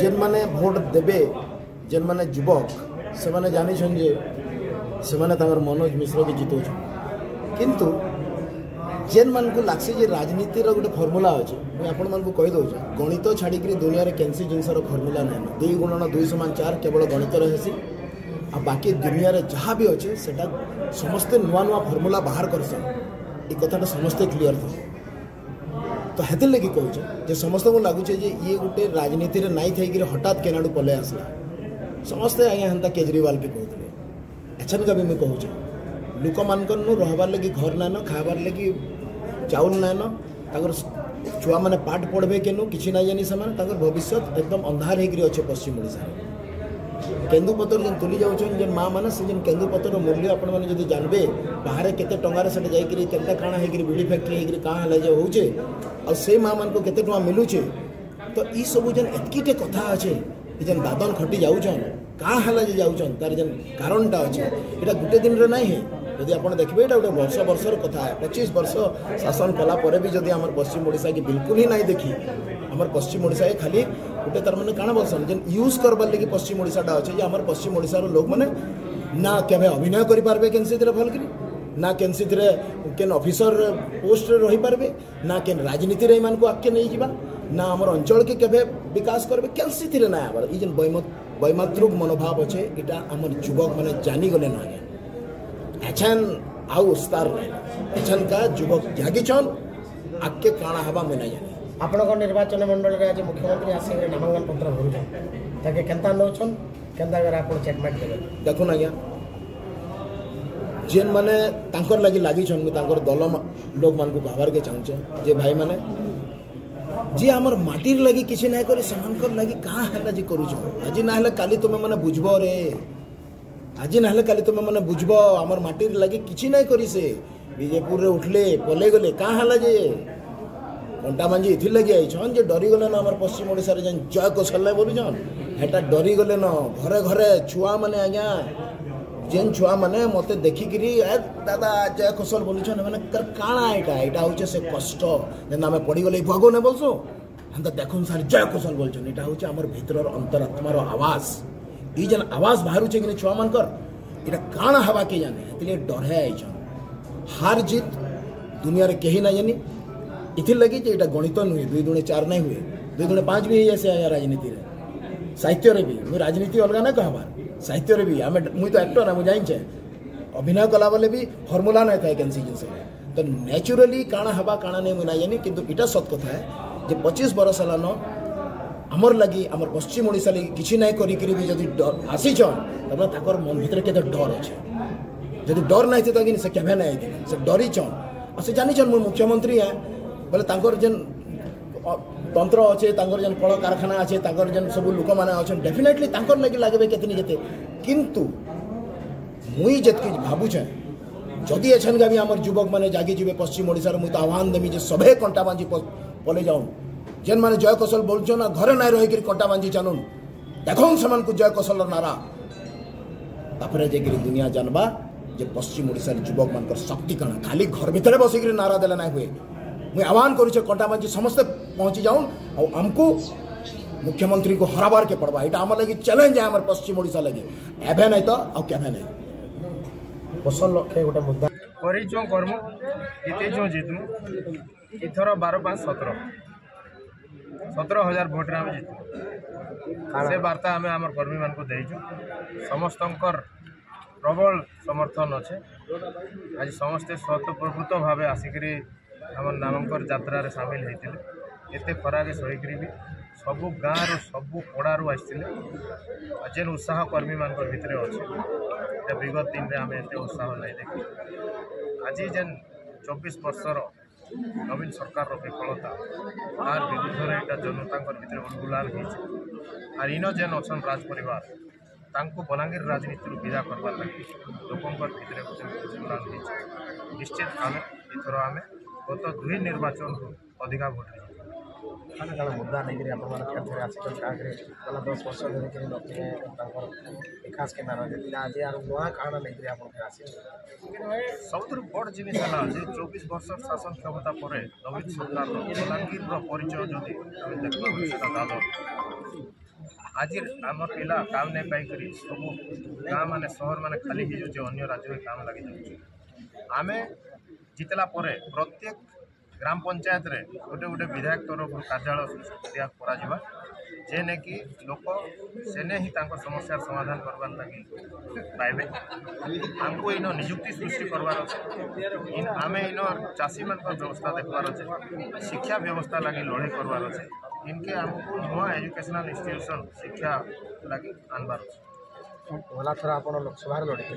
ଯେଉଁମାନେ ଭୋଟ ଦେବେ ଯେଉଁମାନେ ଯୁବକ ସେମାନେ ଜାଣିଛନ୍ତି ଯେ ସେମାନେ ତାଙ୍କର ମନୋଜ ମିଶ୍ରକୁ ଜିତଉଛନ୍ତି କିନ୍ତୁ ଯେଉଁମାନଙ୍କୁ ଲାଗ୍ସି ଯେ ରାଜନୀତିର ଗୋଟେ ଫର୍ମୁଲା ଅଛି ମୁଁ ଆପଣମାନଙ୍କୁ କହିଦେଉଛି ଗଣିତ ଛାଡ଼ିକିରି ଦୁନିଆରେ କେନ୍ସି ଜିନିଷର ଫର୍ମୁଲା ନାହିଁ ଦୁଇ ଗୁଣନ ଦୁଇ ସମାନ ଚାର କେବଳ ଗଣିତର ହେସି ଆଉ ବାକି ଦୁନିଆରେ ଯାହା ବି ଅଛି ସେଟା ସମସ୍ତେ ନୂଆ ନୂଆ ଫର୍ମୁଲା ବାହାର କରିସନ୍ ଏ କଥାଟା ସମସ୍ତେ କ୍ଲିଅର୍ ଥାଏ तो हेतर लगी कह समस्त को लगुचे ये गोटे राजनीति में नाई थी हटात के पल आसला समस्ते आज हमें केजरीवाल के कहते अच्छा का भी मुझे कहूँ लोक मान रहबार लगी घर नाइन खाबार लगी चाउल नाइन तक छुआ मैंने पाठ पढ़े कि ना जानी से भविष्य एकदम अंधार होकर अच्छे पश्चिम ओडा केन्दुपतर जो तुली जाऊन जेन माँ मैंने से जेन केन्दुपतर मूल्य आप जानवे बाहर के जाते कण होगी बिड़ी फैक्ट्री होना हो से माँ मान को कते टाँह तो ये सब जेन एतकीटे कथा अच्छे जेन दादन खटी जाऊन कह हाला जाऊन तार जेन कारणटा अच्छे यहाँ गोटे दिन रहा है जदि आप देखिए यहाँ गोटे वर्ष बर्षर कथ पचीस वर्ष शासन कलापर भी जब पश्चिम ओडा कि बिल्कुल ही ना देखी आम पश्चिम ओडा खाली গোটে তার মানে কাণ বলছেন যে ইউজ করবার লাগি পশ্চিম ওড়িশাটা আছে যে আমার পশ্চিম ওড়িশার লোক মানে না কেবে অভিনয় করে পারবে কেন সেতিরে ভাল করে না কেন সেতিরে কেন অফিসর পোস্টরে রহিপারবে না কেন রাজনীতিরে এমানু আগকে নিয়ে যা না আমার অঞ্চলকে কেবে বিকাশ করবে কেন সেতিরে না আবার এই যে বৈমাত্রিক মনোভাব আছে এটা আমার যুবক মানে জানিগলে না আগে এছেন আউ উস্তার এছেনকা যুবক জাগিছন আগকে কাଣା হবা মেনে জানি ଆପଣଙ୍କ ନିର୍ବାଚନ ମଣ୍ଡଳୀରେ ଆଜି ମୁଖ୍ୟମନ୍ତ୍ରୀ ଆସିକରି ନାମାଙ୍କନ ପତ୍ର ଭରୁଛନ୍ ତାକେ କେନ୍ତା ନେଉଛନ୍ କେନ୍ତା କରି ଆପଣ ଚେକମେଣ୍ଟ ଦେବେ ଦେଖୁନ୍ ଆଜ୍ଞା ଯେନ୍ମାନେ ତାଙ୍କର ଲାଗି ଲାଗିଛନ୍ ମୁଁ ତାଙ୍କର ଦଲ ଲୋକମାନଙ୍କୁ କହବାର୍କେ ଚାହୁଁଛେ ଯେ ଭାଇମାନେ ଯିଏ ଆମର ମାଟିର ଲାଗି କିଛି ନାଇଁ କରି ସେମାନଙ୍କର ଲାଗି କାଣା ହେଲା ଯେ କରୁଛ ଆଜି ନା ହେଲେ କାଲି ତୁମେମାନେ ବୁଝବ ରେ ଆଜି ନା ହେଲେ କାଲି ତୁମେମାନେ ବୁଝବ ଆମର ମାଟିର ଲାଗି କିଛି ନାଇଁ କରି ସେ ବିଜେପୁରରେ ଉଠିଲେ ପଲେଇ ଗଲେ କାଁ ହେଲା ଯେ ঘণ্টা মাঞ্জি এথিরলাগি আইছন যে ডরিগলেন আমার পশ্চিম ওড়িশার যেন জয় কৌশল্য বলুছন হেটা ডরিগলেন ঘরে ঘরে ছুয়া মানে আজ্ঞা যেন ছুয়া মানে মতো দেখিকি এ দাদা জয় কৌশল বলুছন মানে কাণা এটা এটা হচ্ছে সে কষ্ট যেন আমি পড়িগলে ভোগ নে বলছো ହେନ୍ତା ଦେଖୁନ୍ ସାର୍ ଜୟ କୌଶଲ ବୋଲୁଛନ୍ ଏଇଟା ହେଉଛି ଆମର ଭିତରର ଅନ୍ତରାତ୍ମାର ଆବାଜ ଏଇ ଯେନ୍ ଆବାଜ ବାହାରୁଛେ କିନି ଛୁଆମାନଙ୍କର ଏଇଟା କାଣା ହେବା କେ ଜାନେ ହେଥିଲାଗି ଡରେ ଆଇଛନ୍ ହାର ଜିତ୍ ଦୁନିଆରେ କେହି ନାଇଁ ଜାନି इगे ये गणित नुह दुई दुणे चार ना हुए दुई दुणे पाँच भी हो जाए राजनीति में साहित्य भी मुझ राजनीति अलग ना कहबार साहित्य भी आम मुई तो एक्टर है मुझे जानचे अभिनय कला बोले भी फर्मुला ना था कैंसी जिनसे तो न्याचुराली काण हवा काण नहीं मुझे ना जानी इटा सत कथ है जो पचीस बरस है लगी आमर लगे आम पश्चिम ओडा लगे किसी ना कर आसीचन तर मन भितर के डर अच्छे जब डर ना थे तो कि डरीचन और से डरी जानी मुझ मुख्यमंत्री है ବୋଲେ ତାଙ୍କର ଯେନ୍ তন্ত্র আছে তাঙ্কর যেন কলকারখানা আছে তাঙ্কর যেন সব লোকমানে অছেন ডেফিনেটলি তাঙ্কর লাগি লাগবে কেতে নি কেতে কিন্তু মুই যেতকি ভাবুছে যদি এছেন গাবি আমার যুবক মানে জাগি যাবে পশ্চিম ওড়িশার মুই তো আহ্বান দেমি যে সবে কণ্টা বাঞ্জি পলে যাউন যেন মানে জয় কৌশল বলছন আর ঘরে নাই রহিকি কণ্টা বাঞ্জি চালুন দেখুন সেমানকু জয় কৌশলর নারা তারপরে যাইকি দুনিয়া জানবা যে পশ্চিম ওড়িশার যুবক মানকর শক্তি কাଣା খালি ঘর ভিতরে বসিকি নারা দেলে নাই হুয়ে ମୁଇଁ ଆହ୍ୱାନ କରୁଛେ କଣ୍ଟାବାଞ୍ଜି ସମସ୍ତେ ପହଞ୍ଚି ଯାଉନ୍ ଆଉ ଆମକୁ ମୁଖ୍ୟମନ୍ତ୍ରୀଙ୍କୁ ହରାବାର୍କେ ପଡ଼ବା ଏଇଟା ଆମର ଲାଗି ଚ୍ୟାଲେଞ୍ଜ ଆମର ପଶ୍ଚିମ ଓଡ଼ିଶା ଲାଗି ଏବେ ନାଇଁ ତ ଆଉ କେବେ ନାଇଁ ଫସଲ ଲକ୍ଷେ ଗୋଟେ ମୁଦ୍ଦା କରିଛୁ କର୍ମ ଜିତେଛୁ ଜିତୁ ଏଥର ବାର ପାଞ୍ଚ ସତର ସତର ହଜାର ଭୋଟରେ ଆମେ ଜିତୁ ସେ ବାର୍ତ୍ତା ଆମେ ଆମର କର୍ମୀମାନଙ୍କୁ ଦେଇଛୁ ସମସ୍ତଙ୍କର ପ୍ରବଳ ସମର୍ଥନ ଅଛେ ଆଜି ସମସ୍ତେ ସ୍ୱତଃପ୍ରବୃତ ଭାବେ ଆସିକିରି ଆମ ନାମଙ୍କର ଯାତ୍ରାରେ ସାମିଲ ହୋଇଥିଲେ ଏତେ ଖରାରେ ସହିକରି ବି ସବୁ ଗାଁରୁ ସବୁ ପଡ଼ାରୁ ଆସିଥିଲେ ଯେନ୍ ଉତ୍ସାହ କର୍ମୀମାନଙ୍କର ଭିତରେ ଅଛି ଏଇଟା ବିଗତ ଦିନରେ ଆମେ ଏତେ ଉତ୍ସାହ ନାହିଁ ଦେଖୁ ଆଜି ଯେନ୍ ଚବିଶ ବର୍ଷର ନବୀନ ସରକାରର ବିଫଳତା ତାର ବିରୁଦ୍ଧରେ ଏଇଟା ଜନତାଙ୍କର ଭିତରେ ଉନ୍ଗୁଲାଲ ହେଇଛି ଆର୍ ଇନ ଯେନ୍ ଅଛନ୍ ରାଜ ପରିବାର ତାଙ୍କୁ ବଲାଙ୍ଗୀର ରାଜନୀତିରୁ ବିଦା କରବାର୍ ଲାଗି ଲୋକଙ୍କର ଭିତରେ ଗୋଟେ ଉନ୍ଗୁଲାଲ ହେଇଛି ନିଶ୍ଚିତ ଆମେ ଏଥର ଆମେ ଗତ ଦୁଇ ନିର୍ବାଚନରୁ ଅଧିକା ଭୋଟ୍ ହେଇଛି ମାନେ କାଳେ ମୁଦ୍ଦା ନେଇକରି ଆପଣମାନେ କେଉଁଥିରେ ଆସିଛନ୍ତି କାହାକରି ଗଲା ଦଶ ବର୍ଷ ଧରିକରି ଲୋକେ ତାଙ୍କର ବିକାଶ କେନ୍ତା ରହିଛି ହେଲେ ଆଜି ଆର ନୂଆ କାଣା ନେଇକରି ଆପଣଙ୍କର ଆସିଛନ୍ତି ସବୁଥିରୁ ବଡ଼ ଜିନିଷ ହେଲା ଯେ ଚବିଶ ବର୍ଷର ଶାସନ କ୍ଷମତା ପରେ ନବୀନ ସରକାରର ବଲାଙ୍ଗୀରର ପରିଚୟ ଯଦି ଆମେ ଦେଖିବା ସେଟା ଦାଦର ଆଜି ଆମର ପିଲା କାମ ନାଇଁ ପାଇକରି ସବୁ ଗାଁମାନେ ସହରମାନେ ଖାଲି ହେଇଯାଉଛି ଅନ୍ୟ ରାଜ୍ୟରେ କାମ ଲାଗି ଯାଉଛି ଆମେ ଜିତିଲା ପରେ ପ୍ରତ୍ୟେକ ଗ୍ରାମ ପଞ୍ଚାୟତରେ ଗୋଟେ ଗୋଟେ ବିଧାୟକ ତରଫରୁ କାର୍ଯ୍ୟାଳୟ ସୃଷ୍ଟି କରାଯିବା ଯେନେକି ଲୋକ ସେନେ ହିଁ ତାଙ୍କ ସମସ୍ୟାର ସମାଧାନ କରବାର ଲାଗି ପାଇବେ ଆମକୁ ଇନ ନିଯୁକ୍ତି ସୃଷ୍ଟି କରବାର ଅଛେ ଆମେ ଇନ ଚାଷୀମାନଙ୍କର ବ୍ୟବସ୍ଥା ଦେଖବାର ଅଛେ ଶିକ୍ଷା ବ୍ୟବସ୍ଥା ଲାଗି ଲଢ଼େଇ କରବାର ଅଛେ ଇନକେ ଆମକୁ ନୂଆ ଏଜୁକେସନାଲ ଇନଷ୍ଟିଟ୍ୟୁସନ ଶିକ୍ଷା ଲାଗି ଆନବାର ଅଛେ गला थर आप लोकसभा लड़ी थे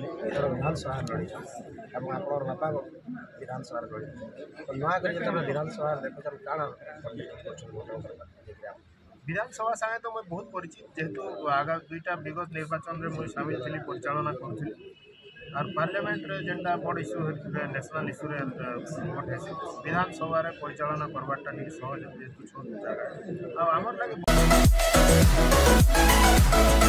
विधानसभा लड़ी और आपण बापा विधानसभा लड़ी तो नुआक जो विधानसभा देखो कल विधानसभा सागे तो मुझे बहुत परिचित जेहतु आग दुईटा विगत निर्वाचन में मुझे सामिल थी परिचालना कर आर पार्लियामेंट रे जेंटा बड़ इश्यू नेशनल इश्यू रे बट विधानसभा रे परिचालना करबाटा नि सहज जे छोट जगह अब हमर लगे